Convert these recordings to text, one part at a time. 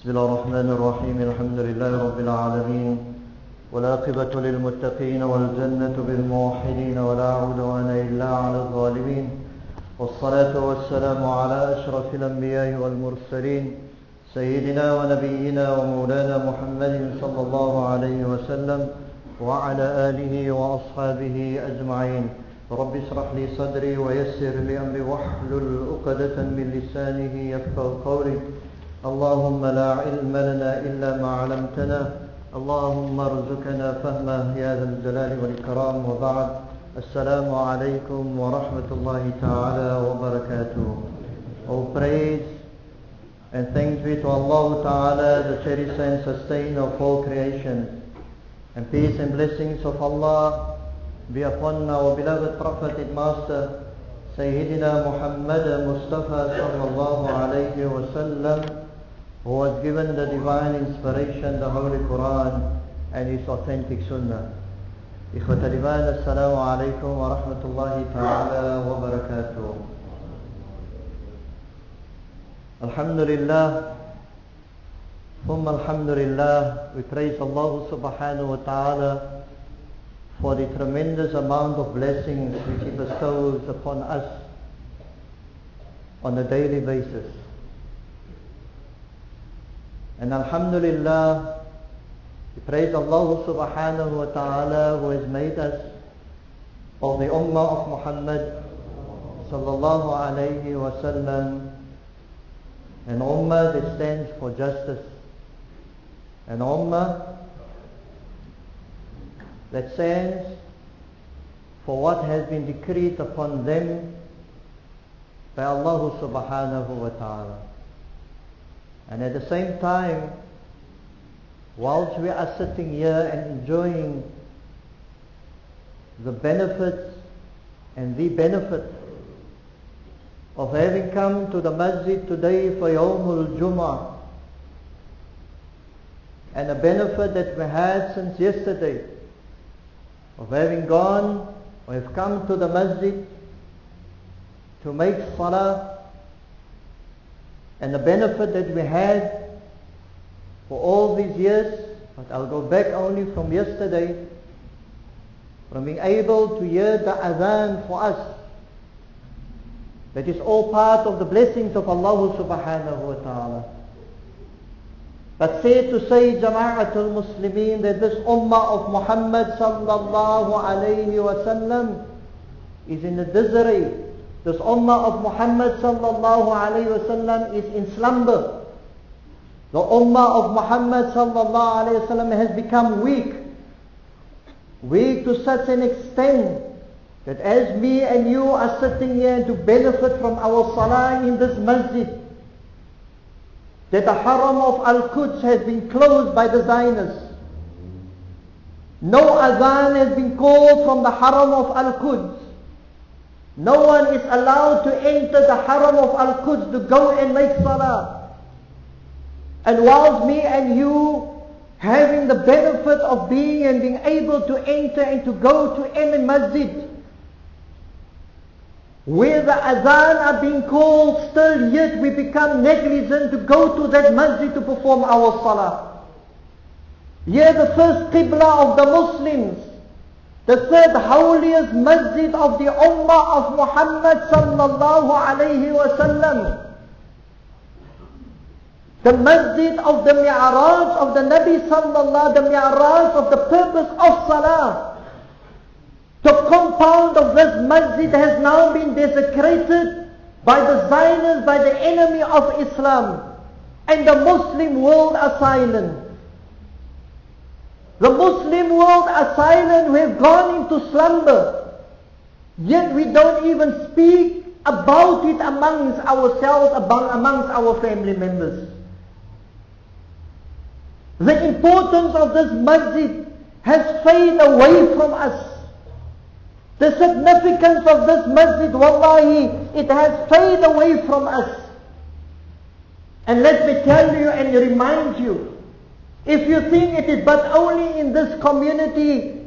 بسم الله الرحمن الرحيم. الحمد لله رب العالمين. والعاقبة للمتقين والجنة بالموحدين ولا عدوان إلا على الظالمين. والصلاة والسلام على أشرف الأنبياء والمرسلين. سيدنا ونبينا ومولانا محمد صلى الله عليه وسلم وعلى آله وأصحابه أجمعين. رب اشرح لي صدري ويسر لي أمري واحلل عقدة من لسانه يفقه قولي. اللهم لا علم لنا إلا ما علمتنا اللهم ارزقنا فهمه يا ذا الجلال والإكرام وبعد السلام عليكم ورحمة الله تعالى وبركاته All praise and thanks be to Allah Ta'ala, the cherisher and sustainer of all creation. And peace and blessings of Allah be upon our beloved Prophet and Master, Sayyidina Muhammad Mustafa sallallahu alayhi wa sallam, who was given the divine inspiration, the Holy Quran and his authentic Sunnah. إخوة الإيمان السلام عليكم ورحمة الله تعالى وبركاته الحمد لله ثم الحمد لله we praise Allah subhanahu wa ta'ala for the tremendous amount of blessings which He bestows upon us on a daily basis. And Alhamdulillah, we praise Allah subhanahu wa ta'ala who has made us of the Ummah of Muhammad sallallahu alayhi wa sallam, an Ummah that stands for justice, an Ummah that stands for what has been decreed upon them by Allah subhanahu wa ta'ala. And at the same time, whilst we are sitting here and enjoying the benefits and the benefit of having come to the masjid today for Yawmul Jummah and a benefit that we had since yesterday of having gone or have come to the masjid to make salah and the benefit that we had for all these years, but I'll go back only from yesterday, from being able to hear the adhan for us. That is all part of the blessings of Allah subhanahu wa ta'ala. But say to say, Jama'atul Muslimin, that this ummah of Muhammad sallallahu alayhi wa sallam is in a disarray. This ummah of Muhammad sallallahu alayhi wa sallam is in slumber. The ummah of Muhammad sallallahu alayhi wa sallam has become weak. Weak to such an extent that as me and you are sitting here to benefit from our salah in this masjid, that the haram of Al-Quds has been closed by the Zionists. No adhan has been called from the haram of Al-Quds. No one is allowed to enter the haram of Al-Quds to go and make salah. And whilst me and you having the benefit of being and being able to enter and to go to any masjid, where the azan are being called, still yet we become negligent to go to that masjid to perform our salah. Here the first qibla of the Muslims, the third holiest masjid of the ummah of Muhammad sallallahu alayhi wa. The masjid of the mi'raj of the Nabi sallallahu, the mi'raj of the purpose of salah. The compound of this masjid has now been desecrated by the Zionists, by the enemy of Islam. And the Muslim world are silent. The Muslim world are silent. We have gone into slumber. Yet we don't even speak about it amongst ourselves, amongst our family members. The importance of this masjid has faded away from us. The significance of this masjid, wallahi, it has faded away from us. And let me tell you and remind you, if you think it is but only in this community,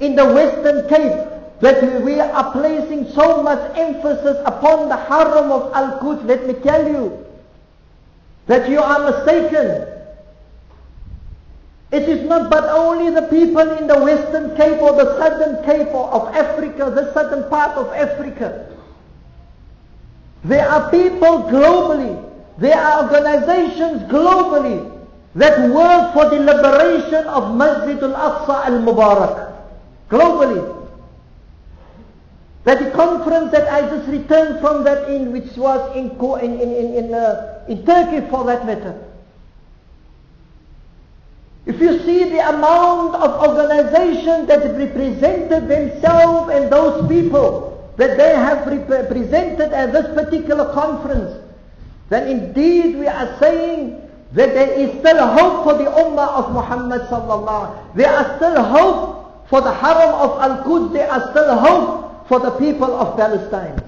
in the Western Cape, that we are placing so much emphasis upon the haram of Al-Quds, let me tell you, that you are mistaken. It is not but only the people in the Western Cape or the Southern Cape of Africa, the southern part of Africa. There are people globally, there are organizations globally that work for the liberation of Masjid al-Aqsa al-Mubarak. Globally. That the conference that I just returned from that in, which was in, in, in, in, uh, in Turkey for that matter. If you see the amount of organizations that represented themselves and those people that they have represented at this particular conference, then indeed we are saying that there is still hope for the Ummah of Muhammad sallallahu There are still hope for the Haram of Al-Quds. There are still hope for the people of Palestine.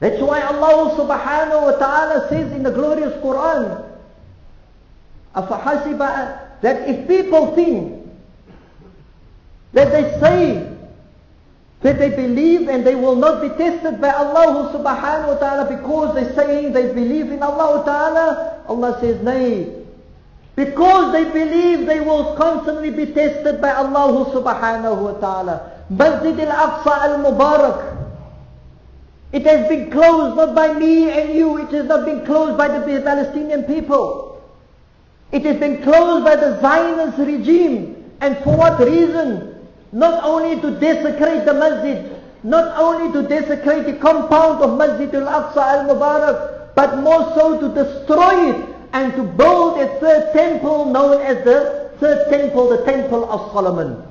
That's why Allah subhanahu wa ta'ala says in the glorious Quran, أَفَحَسِبَ that if people think that they say that they believe and they will not be tested by Allah subhanahu wa ta'ala because they say they believe in Allah ta'ala, Allah says, nay. Because they believe they will constantly be tested by Allah subhanahu wa ta'ala. Masjid al-Aqsa al-Mubarak. It has been closed not by me and you. It has not been closed by the Palestinian people. It has been closed by the Zionist regime. And for what reason? Not only to desecrate the masjid, not only to desecrate the compound of Masjid al-Aqsa al-Mubarak, but more so to destroy it and to build a third temple known as the third temple, the temple of Solomon.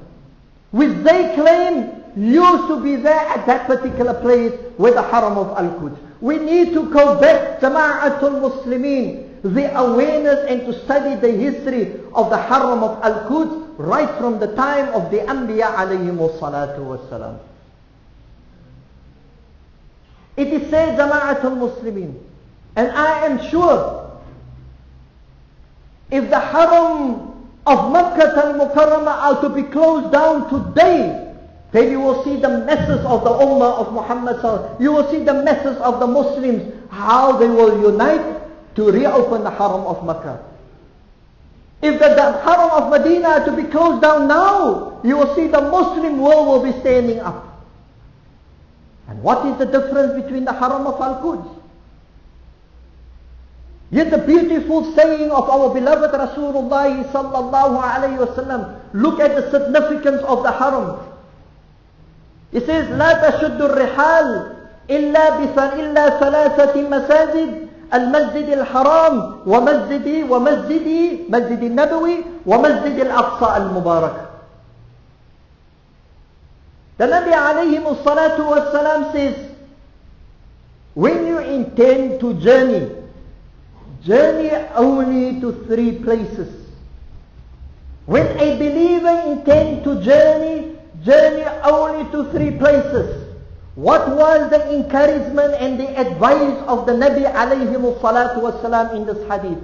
Which they claim used to be there at that particular place where the Haram of Al-Quds. We need to go back, Jama'atul Muslimin, the awareness and to study the history of the Haram of Al-Quds right from the time of the Anbiya alayhim salatu wasalam. It is said, Jama'atul Muslimin, and I am sure if the Haram of Makkah al-Mukarramah are to be closed down today, then you will see the masses of the Ummah of Muhammad You will see the masses of the Muslims, how they will unite to reopen the Haram of Makkah. If the, the Haram of Medina to be closed down now, you will see the Muslim world will be standing up. And what is the difference between the Haram of Al-Quds? Yet the beautiful saying of our beloved Rasulullah sallallahu alayhi wasallam, look at the significance of the Haram. He says, لا تشد الرحال إلا إلا ثلاثة مساجد المسجد الحرام ومسجد ومسجد مسجد النبوي ومسجد الأقصى المبارك The Nabi salatu wasalam says, when you intend to journey, journey only to three places. When a believer intends to journey, journey only to three places. What was the encouragement and the advice of the Nabi alayhi salatu wasalam in this hadith?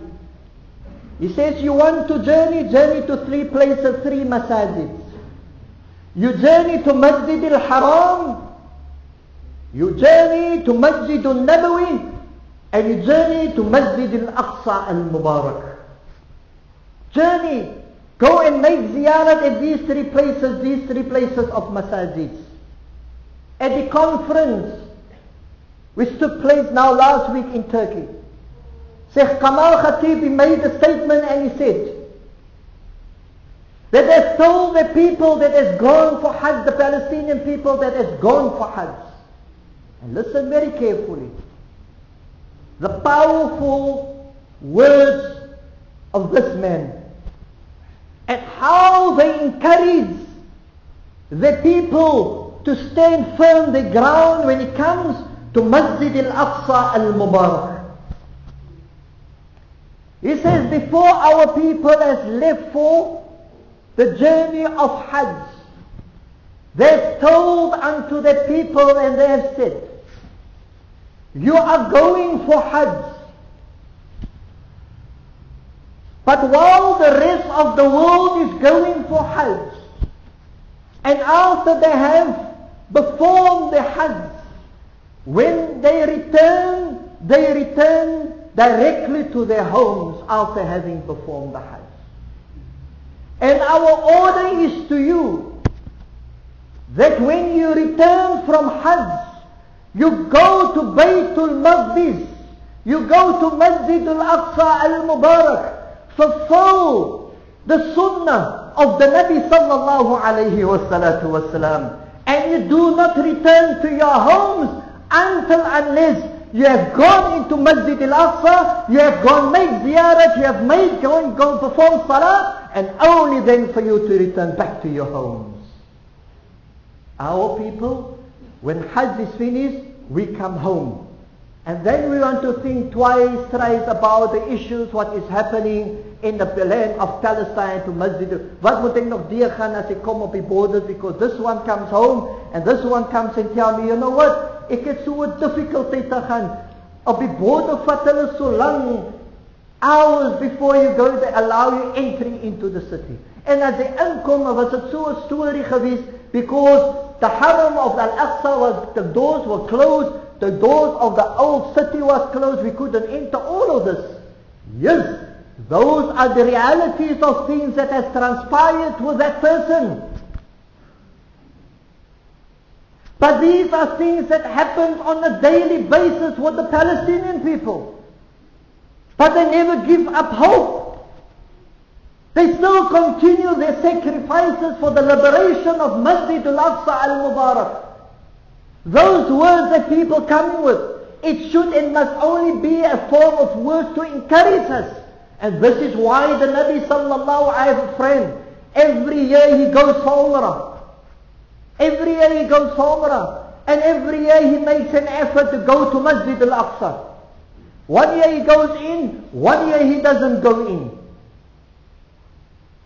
He says, you want to journey, journey to three places, three masajids. You journey to Masjid al-Haram, you journey to Masjid al-Nabawi, and you journey to Masjid al-Aqsa al-Mubarak. Journey, go and make ziyarat at these three places, these three places of masajids at the conference which took place now last week in Turkey. Sheikh Kamal Khatib made a statement and he said that they told the people that has gone for Hajj, the Palestinian people that has gone for Hajj. And listen very carefully. The powerful words of this man and how they encourage the people to stand firm the ground when it comes to Masjid al-Aqsa al-Mubarak. He says, before our people has left for the journey of Hajj, they've told unto the people and they have said, you are going for Hajj. But while the rest of the world is going for Hajj, and after they have perform the Hajj. When they return, they return directly to their homes after having performed the Hajj. And our order is to you that when you return from Hajj, you go to Baytul Maqdis, you go to Masjid al-Aqsa al-Mubarak, fulfill the sunnah of the Nabi sallallahu alayhi wa. And you do not return to your homes until unless you have gone into Masjid al-Aqsa, you have gone made ziyarat, you have made going, go perform salah, and only then for you to return back to your homes. Our people, when Hajj is finished, we come home. And then we want to think twice, thrice about the issues, what is happening in the land of Palestine to Masjid. Wat moet ek nog gaan as ek kom op die borders because this one comes home and this one comes and tell me, you know what? Ek het so 'n difficulty te gaan. Op die border vat hulle so lank hours before you go they allow you entry into the city. En as jy inkom, was dit so 'n storie geweest because the haram of Al-Aqsa was the doors were closed, the doors of the old city was closed, we couldn't enter all of this. Yes, those are the realities of things that has transpired with that person. But these are things that happen on a daily basis with the Palestinian people. But they never give up hope. They still continue their sacrifices for the liberation of Masjid al-Aqsa al-Mubarak. Those words that people come with, it should and must only be a form of words to encourage us. And this is why the Nabi sallallahu alayhi friend, every year he goes for Umrah. Every year he goes for Umrah. And every year he makes an effort to go to Masjid al-Aqsa. One year he goes in, one year he doesn't go in.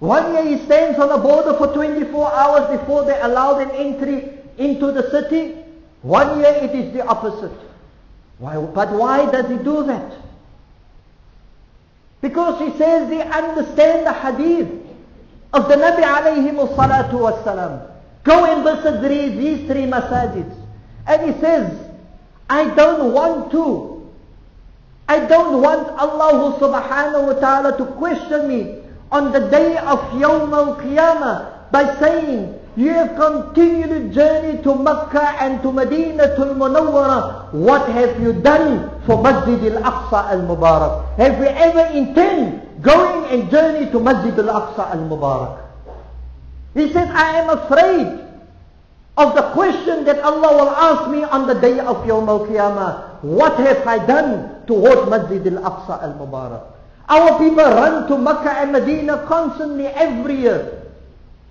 One year he stands on the border for 24 hours before they allow them entry into the city. One year it is the opposite. Why, but why does he do that? Because he says they understand the hadith of the Nabi alayhi salatu wasalam. Go and visit these three masajids. And he says, I don't want to. I don't want Allah subhanahu wa ta'ala to question me on the day of Yawm al-Qiyamah by saying, you have continued the journey to Mecca and to Medina to Munawwara. What have you done for Masjid al-Aqsa al-Mubarak? Have you ever intend going and journey to Masjid al-Aqsa al-Mubarak? He said, I am afraid of the question that Allah will ask me on the day of Yawm al-Qiyamah. What have I done towards Masjid al-Aqsa al-Mubarak? Our people run to Mecca and Medina constantly every year.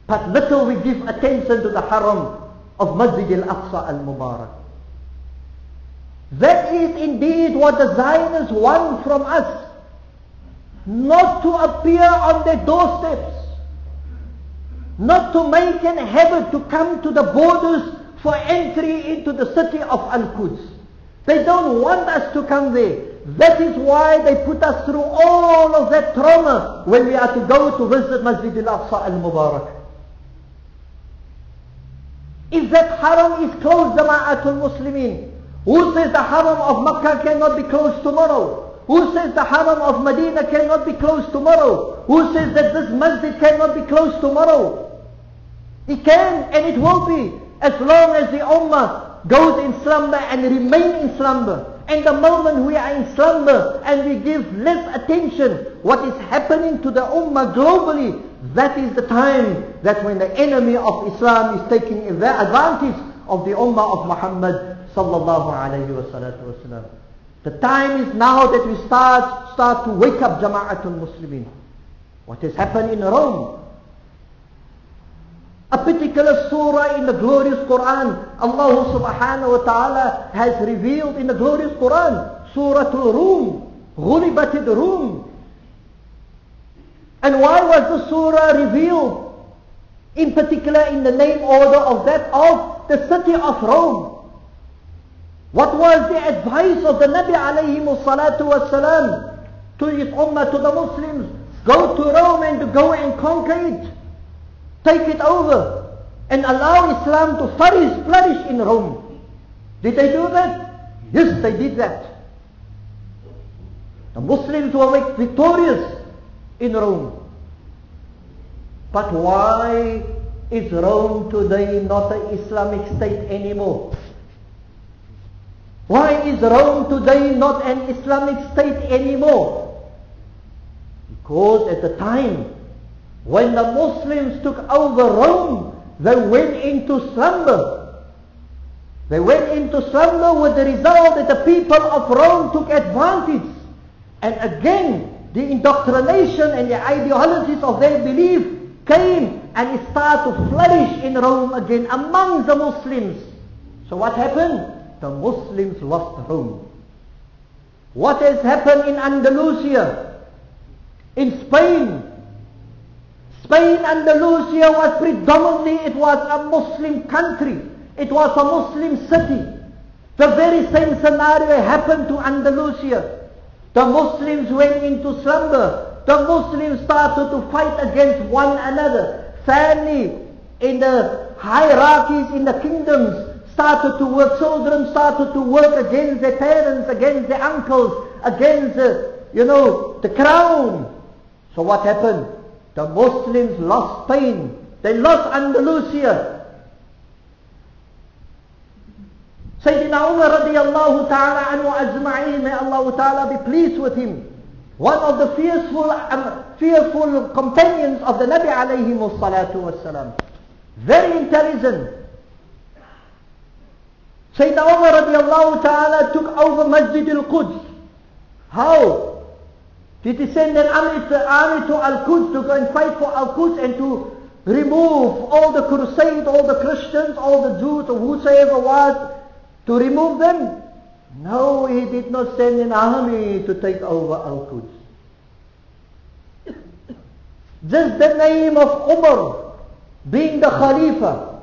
But little we give attention to the haram of Masjid al-Aqsa al-Mubarak. That is indeed what the Zionists want from us. Not to appear on their doorsteps. Not to make an habit to come to the borders for entry into the city of Al-Quds. They don't want us to come there. That is why they put us through all of that trauma when we are to go to visit Masjid al-Aqsa al-Mubarak. If that haram is closed, Jama'atul Muslimin, who says the haram of Makkah cannot be closed tomorrow? Who says the haram of Medina cannot be closed tomorrow? Who says that this masjid cannot be closed tomorrow? It can and it will be as long as the ummah goes in slumber and remain in slumber. And the moment we are in slumber and we give less attention what is happening to the ummah globally, that is the time that when the enemy of Islam is taking advantage of the Ummah of Muhammad sallallahu alayhi wa The time is now that we start, start to wake up Jama'atul Muslimin. What has happened in Rome? A particular surah in the glorious Quran, Allah subhanahu wa ta'ala has revealed in the glorious Quran, Surah Al-Rum, Ghulibatil Rum, and why was the surah revealed? In particular in the name order of that of the city of Rome. What was the advice of the Nabi alayhi salatu wasalam to his ummah, to the Muslims? Go to Rome and go and conquer it. Take it over and allow Islam to flourish, flourish in Rome. Did they do that? Yes, they did that. The Muslims were victorious in Rome. But why is Rome today not an Islamic state anymore? Why is Rome today not an Islamic state anymore? Because at the time when the Muslims took over Rome, they went into slumber. They went into slumber with the result that the people of Rome took advantage. And again, the indoctrination and the ideologies of their belief came and it started to flourish in Rome again among the Muslims. So what happened? The Muslims lost Rome. What has happened in Andalusia? In Spain? Spain, Andalusia was predominantly, it was a Muslim country. It was a Muslim city. The very same scenario happened to Andalusia. The Muslims went into slumber. The Muslims started to fight against one another. Family in the hierarchies in the kingdoms started to work. Children started to work against their parents, against their uncles, against the, you know, the crown. So what happened? The Muslims lost Spain. They lost Andalusia. Sayyidina Umar radiallahu ta'ala anhu ajma'in, may Allah ta'ala be pleased with him. One of the fearful, um, fearful companions of the Nabi alayhi salatu wasalam. Very intelligent. Sayyidina Umar radiallahu ta'ala took over Masjid al-Quds. How? Did he send an army to, army to Al-Quds to go and fight for Al-Quds and to remove all the crusades, all the Christians, all the Jews, or whosoever was, to remove them? No, he did not send an army to take over Al-Quds. Just the name of Umar being the Khalifa,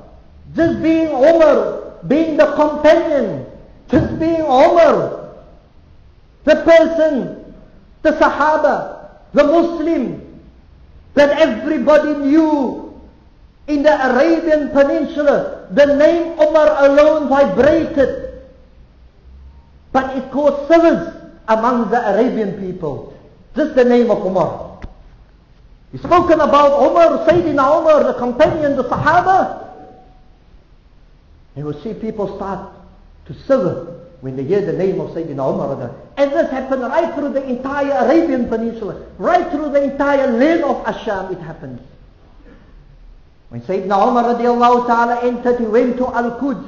just being Umar being the companion, just being Umar, the person, the Sahaba, the Muslim, that everybody knew in the Arabian Peninsula, the name Umar alone vibrated. But it caused service among the Arabian people. Just the name of Umar. He's spoken about Umar, Sayyidina Umar, the companion, the Sahaba. You will see people start to serve when they hear the name of Sayyidina Umar. And this happened right through the entire Arabian Peninsula, right through the entire land of Asham it happened. When Sayyidina Umar radiallahu ta'ala entered, he went to Al-Quds.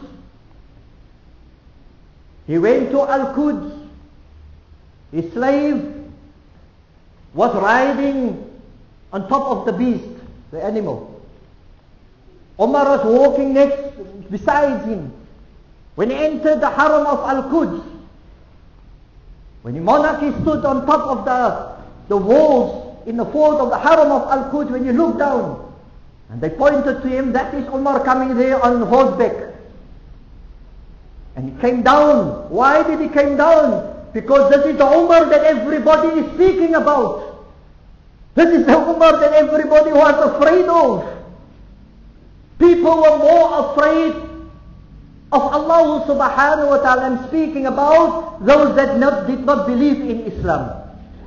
He went to Al-Quds. His slave was riding on top of the beast, the animal. Umar was walking next, beside him. When he entered the haram of Al-Quds, when the monarchy stood on top of the, the walls in the fort of the haram of Al-Quds, when you look down, and they pointed to him, that is Umar coming there on horseback. And he came down. Why did he come down? Because this is the Umar that everybody is speaking about. This is the Umar that everybody was afraid of. People were more afraid of Allah subhanahu wa ta'ala. I'm speaking about those that not, did not believe in Islam.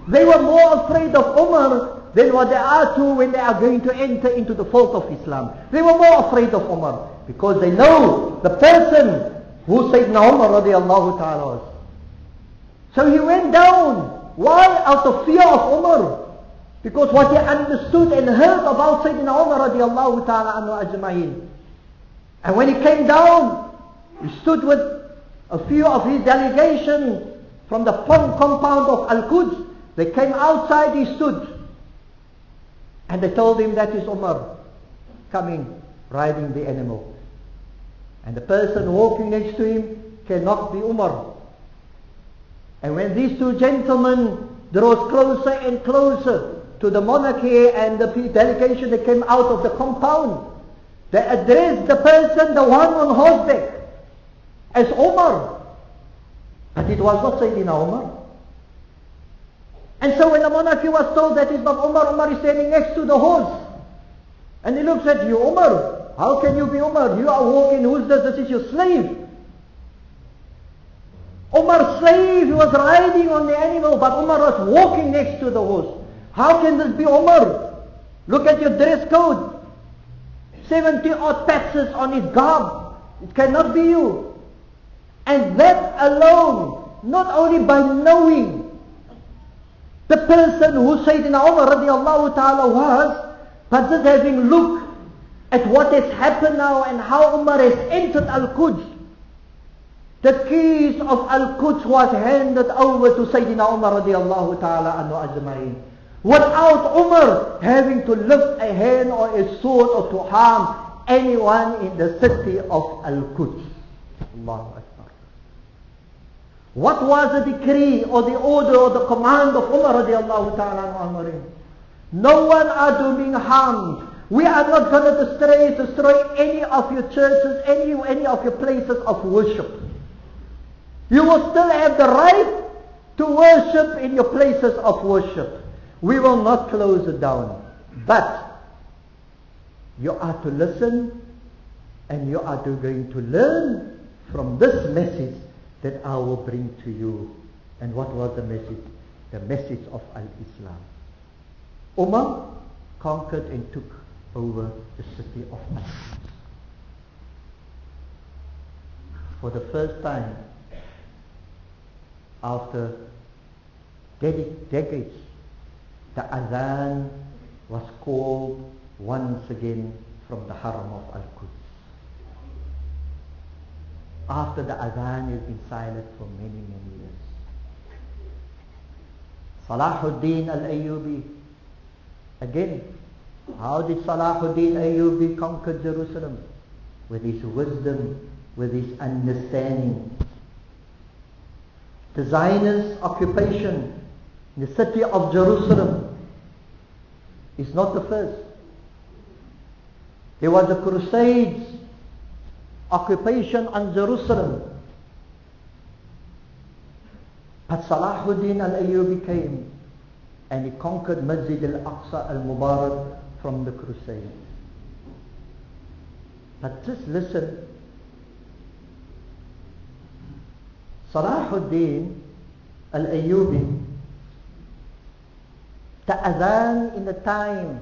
They were more afraid of Umar than what they are to when they are going to enter into the fold of Islam. They were more afraid of Umar because they know the person who Sayyidina Umar radiallahu ta'ala was. So he went down. Why? Out of fear of Umar. Because what he understood and heard about Sayyidina Umar radiallahu ta'ala anhu ajma'in. And when he came down, he stood with a few of his delegation from the compound of Al-Quds. They came outside, he stood. And they told him that is Umar coming, riding the animal. And the person walking next to him cannot be Umar. And when these two gentlemen draws closer and closer to the monarchy and the delegation that came out of the compound, they addressed the person, the one on horseback, as Umar. But it was not Sayyidina Umar. And so when the monarchy was told that not Umar, Umar is standing next to the horse. And he looks at you, Umar, how can you be Umar? You are walking, who's this? This is your slave. Umar's slave, he was riding on the animal, but Umar was walking next to the horse. How can this be Umar? Look at your dress code. 70 odd patches on his garb. It cannot be you. And that alone, not only by knowing the person who Sayyidina Umar radiallahu ta'ala was, but just having looked at what has happened now and how Umar has entered Al-Quds. The keys of Al-Quds was handed over to Sayyidina Umar radiallahu ta'ala anhu ajma'in. Without Umar having to lift a hand or a sword or to harm anyone in the city of Al-Quds. Allahu. What was the decree or the order or the command of Umar radiallahu ta'ala? No one are doing harm. We are not going to destroy, destroy any of your churches, any, any of your places of worship. You will still have the right to worship in your places of worship. We will not close it down. But you are to listen and you are to going to learn from this message that I will bring to you. And what was the message? The message of Al-Islam. Umar conquered and took over the city of Al. For the first time, after decades, the Adhan was called once again from the Haram of Al-Quds. After the Adhan has been silent for many, many years. Salahuddin al-Ayyubi, again, how did Salahuddin Al-Ayyubi conquer Jerusalem? With his wisdom, with his understanding. The Zionist occupation in the city of Jerusalem is not the first. There was the Crusades occupation on Jerusalem. But Salahuddin al-Ayyubi came and he conquered Masjid al-Aqsa al-Mubarak from the crusade. But just listen. Salahuddin al-Ayyubi, the adhan in the time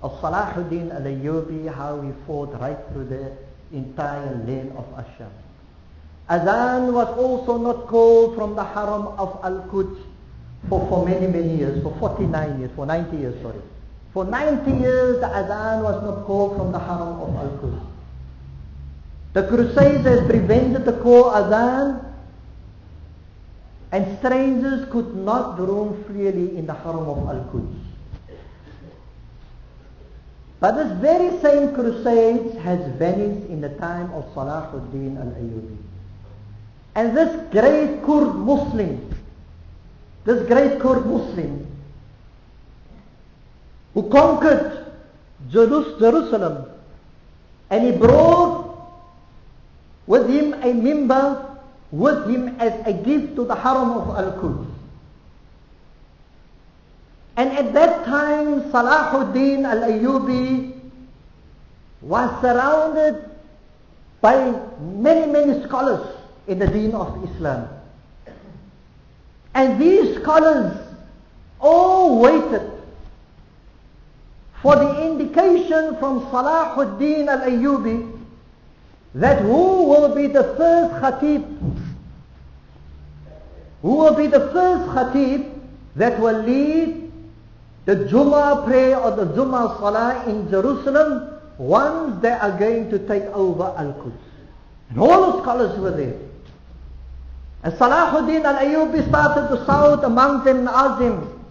of Salahuddin al-Ayyubi, how he fought right through the entire land of Asham. Adhan was also not called from the haram of Al-Quds for, for many, many years, for 49 years, for 90 years, sorry. For 90 years, the Adhan was not called from the Haram of Al-Quds. The Crusades prevented the call Adhan, and strangers could not roam freely in the Haram of Al-Quds. But this very same Crusades has vanished in the time of Salahuddin al-Ayyubi. And this great Kurd Muslim, this great Kurd Muslim, who conquered Jerusalem and he brought with him a mimbar with him as a gift to the Haram of Al-Quds. And at that time Salahuddin al-Ayyubi was surrounded by many, many scholars in the deen of Islam. And these scholars all waited for the indication from Salahuddin al-Ayyubi that who will be the first khatib, who will be the first khatib that will lead the Jummah prayer or the Jummah Salah in Jerusalem once they are going to take over Al-Quds. And all the scholars were there. And Salahuddin al-Ayyubi started to shout among them them,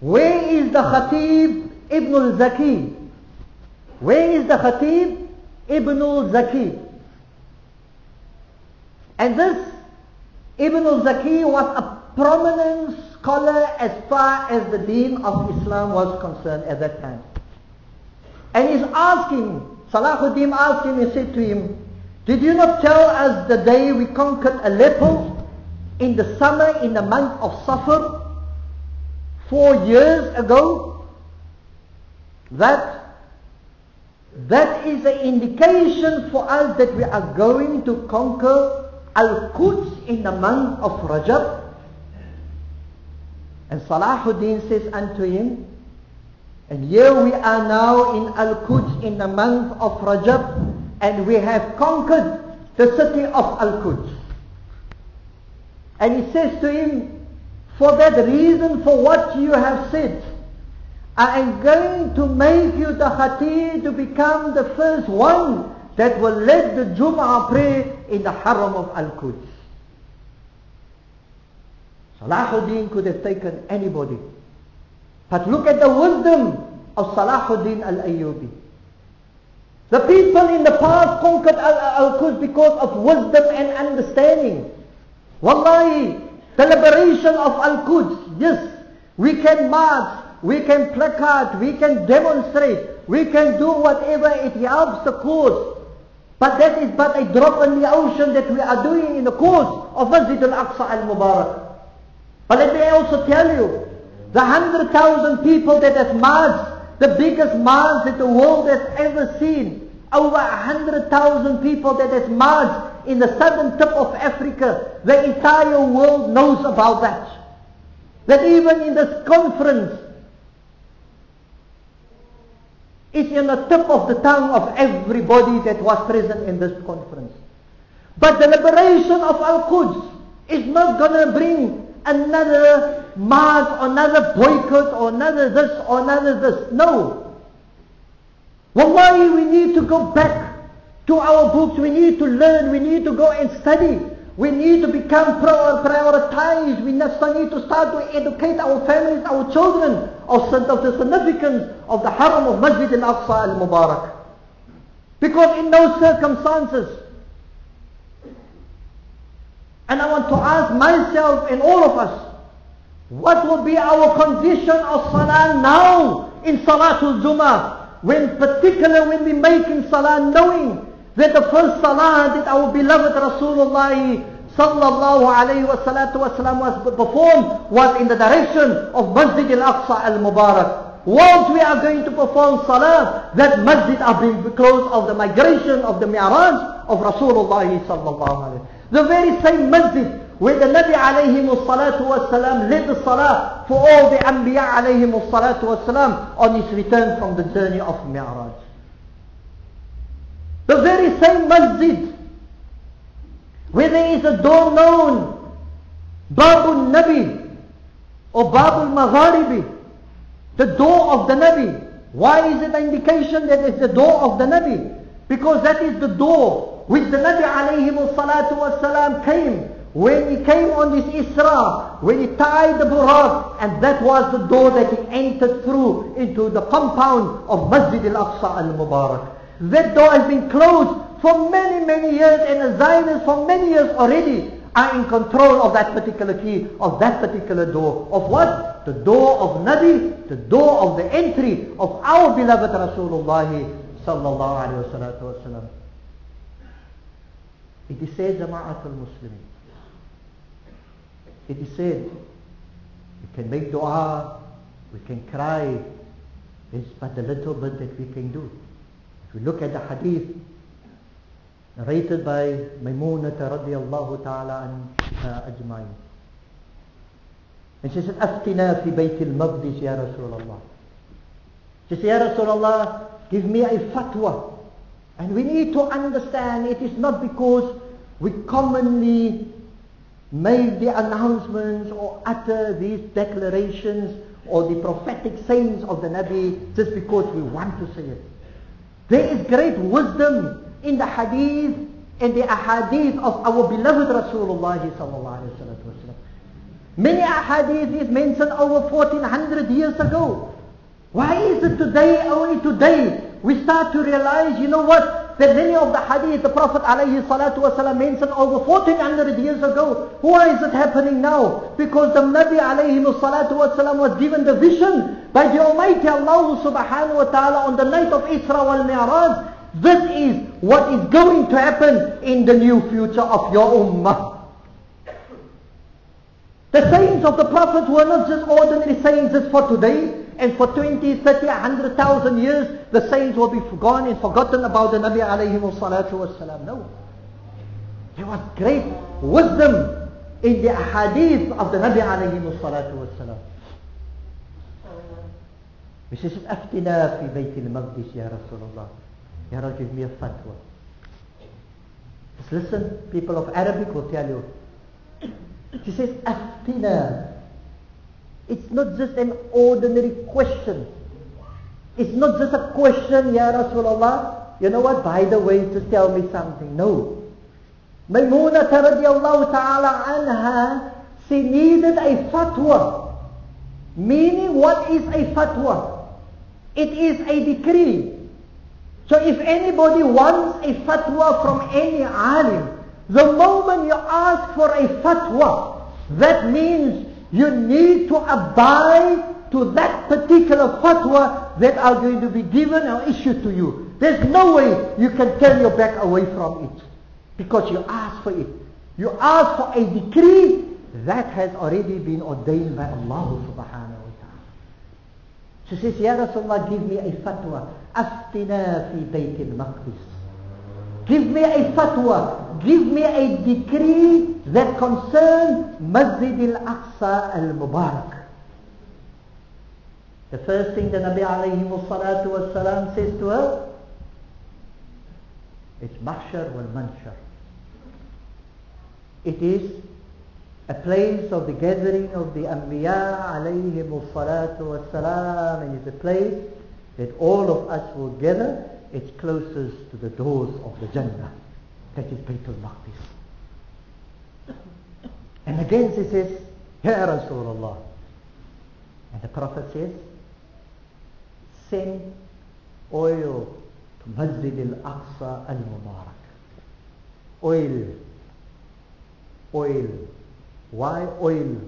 where is the Khatib Ibn al-Zaki? Where is the Khatib Ibn al-Zaki? And this Ibn al-Zaki was a prominent scholar as far as the deen of Islam was concerned at that time. And he's asking, Salahuddin asked him, he said to him, did you not tell us the day we conquered Aleppo in the summer in the month of Safar four years ago that that is an indication for us that we are going to conquer Al-Quds in the month of Rajab. And Salahuddin says unto him, and here we are now in Al-Quds in the month of Rajab, and we have conquered the city of Al-Quds. And he says to him, for that reason, for what you have said, I am going to make you the khatib to become the first one that will lead the Jum'ah prayer in the Haram of Al-Quds. Salahuddin could have taken anybody. But look at the wisdom of Salahuddin al-Ayyubi. The people in the past conquered Al-Quds because of wisdom and understanding. Wallahi, the liberation of Al-Quds, yes, we can march, we can placard, we can demonstrate, we can do whatever it helps the cause. But that is but a drop in the ocean that we are doing in the cause of Masjid al-Aqsa al-Mubarak. But let me also tell you, the hundred thousand people that have marched, the biggest march that the world has ever seen, over a hundred thousand people that has marched in the southern tip of Africa, the entire world knows about that. That even in this conference, it's in the tip of the tongue of everybody that was present in this conference. But the liberation of Al-Quds is not going to bring another march, another boycott, or another this, or another this. No. Wallahi, we need to go back to our books. We need to learn. We need to go and study. We need to become pro prioritized. We need to start to educate our families, our children of, of the significance of the haram of Masjid al-Aqsa al-Mubarak. Because in those circumstances, and I want to ask myself and all of us, what will be our condition of salah now in Salatul Jummah? When particular when we making salah knowing that the first salah that our beloved Rasulullah sallallahu alayhi wa salatu wasalam was performed was in the direction of Masjid al-Aqsa al-Mubarak. Once we are going to perform salah, that masjid are being because of the migration of the mi'raj of Rasulullah sallallahu alayhi The very same masjid where the Nabi alayhi salatu wasalam led the salah for all the Anbiya alayhi salatu wasalam on his return from the journey of Mi'raj. The very same masjid where there is a door known Babul Nabi or Babul Magharibi, the door of the Nabi. Why is it an indication that it's the door of the Nabi? Because that is the door which the Nabi alayhi salatu wasalam came when he came on this Isra, when he tied the Buraq, and that was the door that he entered through into the compound of Masjid al-Aqsa al-Mubarak. That door has been closed for many, many years and the Zionists for many years already are in control of that particular key, of that particular door. Of what? The door of Nabi, the door of the entry of our beloved Rasulullah sallallahu alayhi wa sallam. It is said, Jama'at al-Muslimin. It is said, we can make dua, we can cry, it's but a little bit that we can do. If we look at the hadith narrated by Maimunah radiallahu ta'ala uh, ajma'in. And she said, أفتنا في بيت المقدس يا رسول الله. She said, Ya Rasulullah, give me a fatwa. And we need to understand it is not because we commonly make the announcements or utter these declarations or the prophetic sayings of the Nabi just because we want to say it. There is great wisdom in the hadith and the ahadith of our beloved Rasulullah. Many ahadith is mentioned over 1400 years ago. Why is it today, only today, we start to realize, you know what, that many of the hadith the Prophet wasalam mentioned over 1400 years ago. Why is it happening now? Because the Nabi wasalam was given the vision by the Almighty Allah subhanahu wa ta'ala on the night of Isra wal Mi'raj. This is what is going to happen in the new future of your ummah. The sayings of the Prophet were not just ordinary sayings just for today and for 20, 30, 100,000 years the sayings will be forgotten and forgotten about the Nabi alayhi salatu wasalam. No. There was great wisdom in the ahadith of the Nabi alayhi salatu wasalam. He says, أفتنا في بيت المقدس يا رسول الله. Ya Rasul, give me a fatwa. Just listen, people of Arabic will tell you. She says, أفتنا. it's not just an ordinary question. It's not just a question, Ya Rasulullah. You know what? By the way, to tell me something. No. Maymuna radiallahu ta'ala anha, she needed a fatwa. Meaning, what is a fatwa? It is a decree. So if anybody wants a fatwa from any alim, the moment you ask for a fatwa, that means you need to abide to that particular fatwa that are going to be given or issued to you. There's no way you can turn your back away from it because you ask for it. You ask for a decree that has already been ordained by Allah subhanahu wa ta'ala. She says, Ya Rasulullah, give me a fatwa. Aftina fi bayt al-maqdis. Give me a fatwa. Give me a decree that concerns Masjid al-Aqsa al-Mubarak. The first thing the Nabi alayhi salatu wasalam says to her, it's mahshar wal manshar. It is a place of the gathering of the Anbiya alayhi salatu wasalam and it's a place that all of us will gather. It's closest to the doors of the Jannah. That is Baytul Maqdis. And again she says, Ya Rasulullah. And the Prophet says, send oil to Masjid al-Aqsa al-Mubarak. Oil. Oil. Why oil?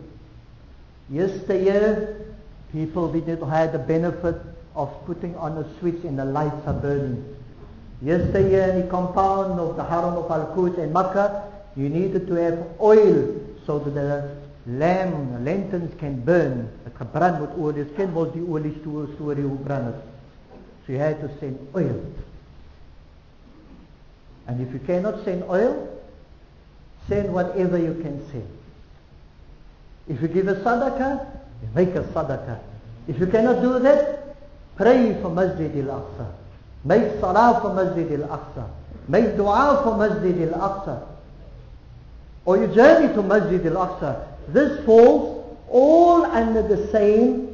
Yesteryear, people didn't have the benefit of putting on a switch and the lights are burning. Yesteryear in the compound of the Haram of Al-Quds in Makkah, you needed to have oil so that the lamp, lanterns can burn. Het gebrand moet olie, het kind was die olie story hoe brand het. So you had to send oil. And if you cannot send oil, send whatever you can send. If you give a sadaqah, make a sadaqah. If you cannot do that, pray for Masjid al-Aqsa. Make salah for Masjid al-Aqsa. Make dua for Masjid al-Aqsa. Or you journey to Masjid al-Aqsa. This falls all under the same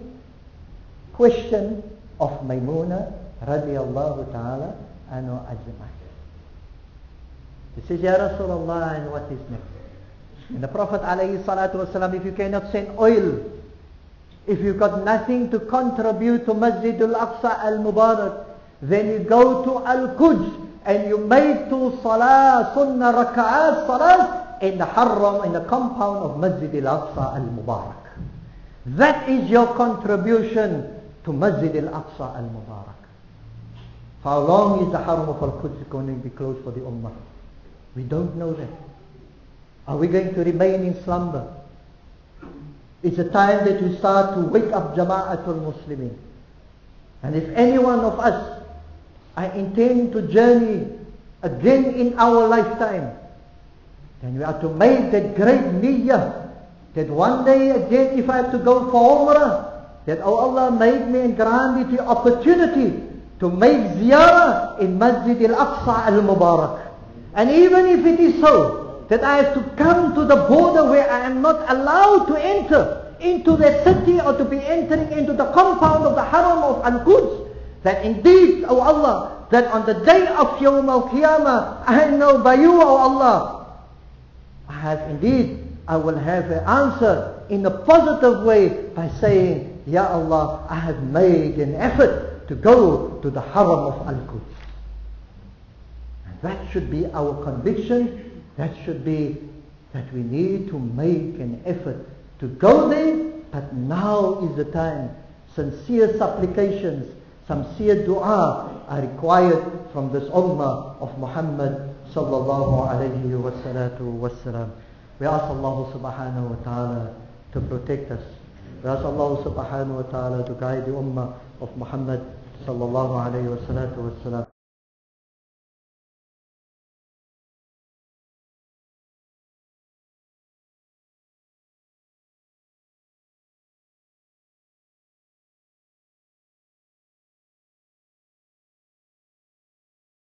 question of Maymuna radiallahu ta'ala anhu ajma'in. He says, Ya Rasulullah, and what is next? And the Prophet alayhi salatu wasalam, if you cannot send oil, if you've got nothing to contribute to Masjid al-Aqsa al-Mubarak, then you go to Al-Quds and you make two salah, sunnah raka'at salah in the haram, in the compound of Masjid al-Aqsa al-Mubarak. That is your contribution to Masjid al-Aqsa al-Mubarak. How long is the haram of Al-Quds going to be closed for the Ummah? We don't know that. Are we going to remain in slumber? It's a time that we start to wake up Jama'atul Muslimin. And if any one of us I intend to journey again in our lifetime, then we are to make that great niyyah that one day again if I have to go for Umrah, that oh Allah make me and grant me the opportunity to make ziyarah in Masjid al-Aqsa al-Mubarak. And even if it is so, that I have to come to the border where I am not allowed to enter into the city or to be entering into the compound of the Haram of Al-Quds, that indeed, O Allah, that on the day of Yawm al-Qiyamah, I know by you, O Allah, I have indeed, I will have an answer in a positive way by saying, Ya Allah, I have made an effort to go to the Haram of Al-Quds. And that should be our conviction. That should be that we need to make an effort to go there, but now is the time. Sincere supplications, some sincere dua are required from this ummah of Muhammad sallallahu alayhi wa salatu. We ask Allah subhanahu wa ta'ala to protect us. We ask Allah subhanahu wa ta'ala to guide the ummah of Muhammad sallallahu alayhi wa salatu.